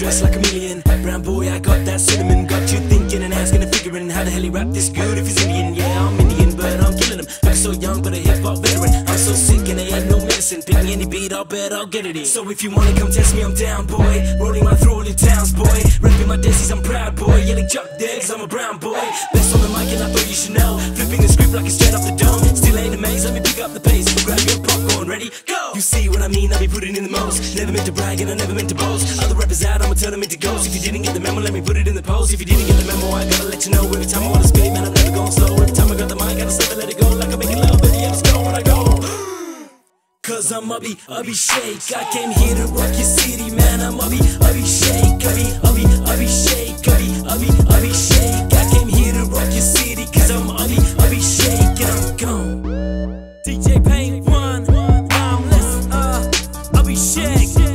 dressed like a million. Brown boy, I got that cinnamon. Got you thinking and asking and figuring how the hell he rap this good if he's Indian. Yeah, I'm Indian, but I'm killing him. Looking so young, but a hip hop veteran. I'm so sick and there ain't no medicine. Pick me any beat, I'll bet I'll get it in. So if you wanna come test me, I'm down, boy. Rolling my through all in towns, boy. Rapping my Desis, I'm proud, boy. Yelling chak de, I'm a brown boy. Best on the mic, and I thought you should know. Flipping the script like it's straight off the dome. Still ain't amazed, let me pick up the pace. You see what I mean? I be putting in the most. Never meant to brag, and I never meant to boast. Other rappers out, I'ma turn them into ghosts. If you didn't get the memo, let me put it in the post. If you didn't get the memo, I gotta let you know. Every time I wanna spit, man, I'm never going slow. Every time I got the mic, gotta stop and let it go. Like I'm making love, baby, yeah, let's go when I go. Cause I'm Abhi, Abhishek I came here to rock your city, man I'm Abhi, Abhishek We shake.